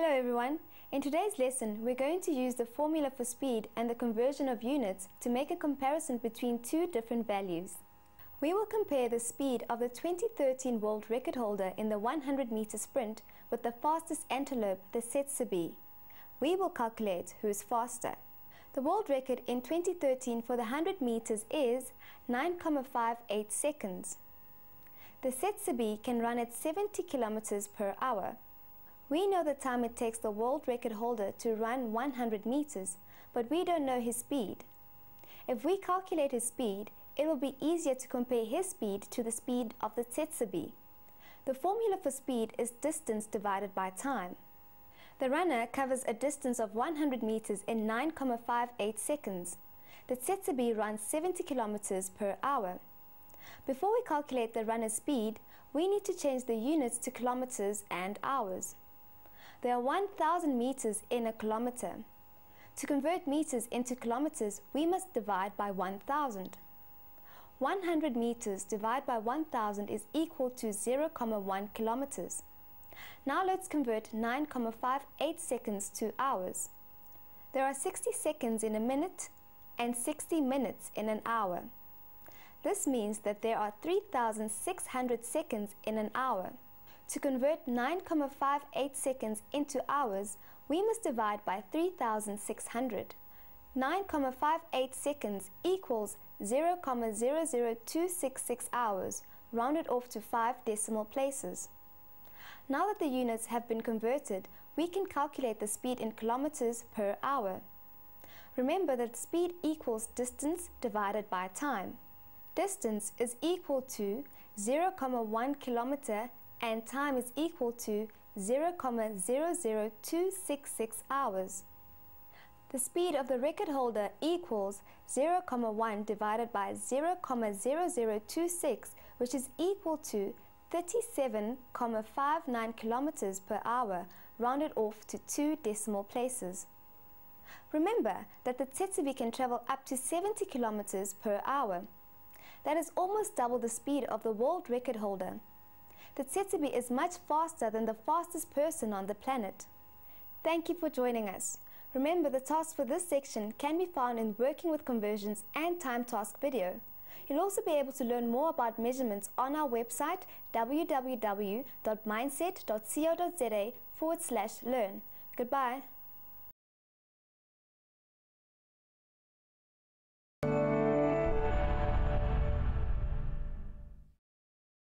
Hello everyone. In today's lesson, we're going to use the formula for speed and the conversion of units to make a comparison between two different values. We will compare the speed of the 2013 world record holder in the 100 meter sprint with the fastest antelope, the Tsessebe. We will calculate who is faster. The world record in 2013 for the 100 meters is 9,58 seconds. The Tsessebe can run at 70 kilometers per hour. We know the time it takes the world record holder to run 100 meters, but we don't know his speed. If we calculate his speed, it will be easier to compare his speed to the speed of the Tsessebe. The formula for speed is distance divided by time. The runner covers a distance of 100 meters in 9,58 seconds. The Tsessebe runs 70 kilometers per hour. Before we calculate the runner's speed, we need to change the units to kilometers and hours. There are 1,000 meters in a kilometer. To convert meters into kilometers, we must divide by 1,000. 100 meters divided by 1,000 is equal to 0,1 kilometers. Now let's convert 9,58 seconds to hours. There are 60 seconds in a minute and 60 minutes in an hour. This means that there are 3,600 seconds in an hour. To convert 9,58 seconds into hours, we must divide by 3,600. 9,58 seconds equals 0,00266 hours, rounded off to 5 decimal places. Now that the units have been converted, we can calculate the speed in kilometers per hour. Remember that speed equals distance divided by time. Distance is equal to 0,1 kilometer and time is equal to 0,00266 hours. The speed of the record holder equals 0,1 divided by 0,0026 which is equal to 37,59 kilometers per hour rounded off to two decimal places. Remember that the Tsessebe can travel up to 70 kilometers per hour. That is almost double the speed of the world record holder the Tsessebe is much faster than the fastest person on the planet. Thank you for joining us. Remember the tasks for this section can be found in Working with Conversions and Time Task video. You'll also be able to learn more about measurements on our website www.mindset.co.za forward slash learn. Goodbye.